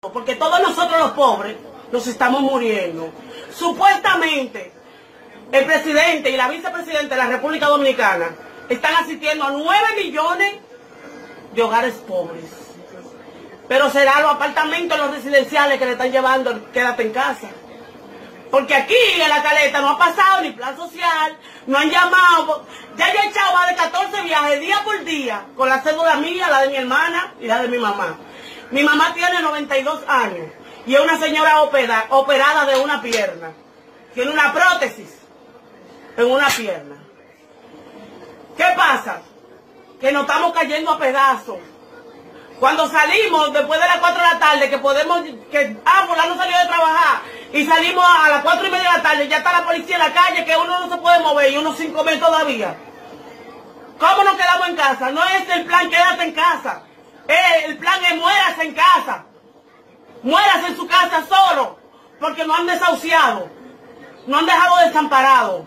porque todos nosotros los pobres nos estamos muriendo. Supuestamente, el presidente y la vicepresidenta de la República Dominicana están asistiendo a 9 millones de hogares pobres. Pero será los apartamentos, los residenciales que le están llevando, quédate en casa. Porque aquí en la caleta no ha pasado ni plan social, no han llamado. Ya he echado más de 14 viajes día por día con la cédula mía, la de mi hermana y la de mi mamá. Mi mamá tiene 92 años y es una señora operada de una pierna. Tiene una prótesis en una pierna. ¿Qué pasa? Que nos estamos cayendo a pedazos. Cuando salimos después de las 4 de la tarde, que podemos, que, ah, fulano salió de trabajar, y salimos a las 4 y media de la tarde, ya está la policía en la calle, que uno no se puede mover y uno sin comer todavía. ¿Cómo nos quedamos en casa? No es el plan quédate en casa. El plan es muérase en casa. Muérase en su casa solo. Porque no han desahuciado. No han dejado desamparado.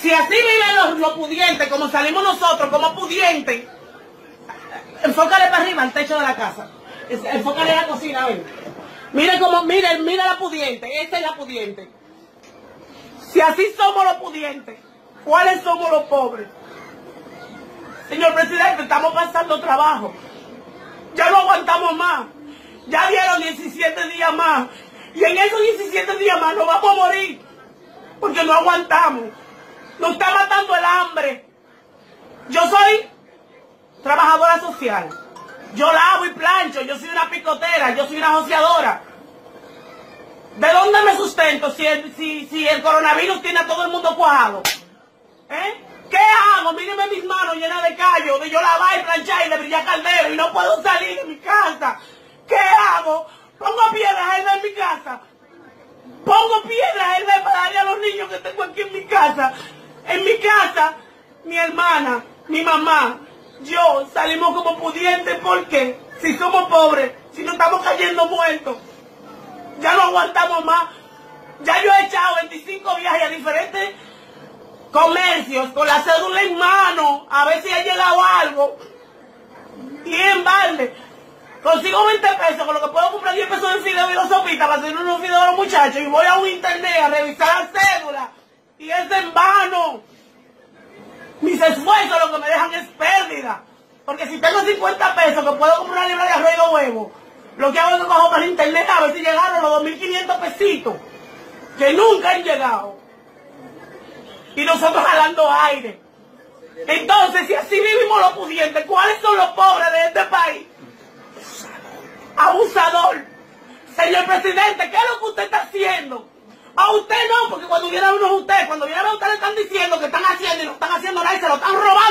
Si así viven los, pudientes, como salimos nosotros, como pudientes, enfócale para arriba al techo de la casa. Enfócale la cocina, ven. Mire cómo, mire, mire la pudiente. Esta es la pudiente. Si así somos los pudientes, ¿cuáles somos los pobres? Señor presidente, estamos pasando trabajo. Aguantamos más. Ya dieron 17 días más. Y en esos 17 días más nos vamos a morir. Porque no aguantamos. Nos está matando el hambre. Yo soy trabajadora social. Yo lavo y plancho. Yo soy una picotera. Yo soy una joseadora. ¿De dónde me sustento si el, coronavirus tiene a todo el mundo cuajado? ¿Eh? ¿Qué hago? Míreme mis manos llenas de yo lavar y planchar y de brillar caldero y no puedo salir de mi casa. ¿Qué hago? Pongo piedras en mi casa. Pongo piedras en para darle a los niños que tengo aquí en mi casa. En mi casa, mi hermana, mi mamá, yo salimos como pudientes porque si somos pobres, si no estamos cayendo muertos, ya no aguantamos más. Ya yo he echado 25 viajes a diferentes comercios con la cédula en mano, a ver si ha llegado algo. Y en balde, consigo 20 pesos, con lo que puedo comprar 10 pesos de fideo y dos sopitas para hacer unos videos a los muchachos. Y voy a un internet a revisar la cédula. Y es en vano. Mis esfuerzos lo que me dejan es pérdida. Porque si tengo 50 pesos que puedo comprar una libra de arroz y huevo, lo que hago es que cojo para el internet a ver si llegaron los 2.500 pesitos. Que nunca han llegado y nosotros jalando aire. Entonces, si así vivimos los pudientes, ¿cuáles son los pobres de este país? Abusador. Señor presidente, ¿qué es lo que usted está haciendo? A usted no, porque cuando viene a uno usted, cuando viene a usted le están diciendo que están haciendo y no están haciendo nada y se lo están robando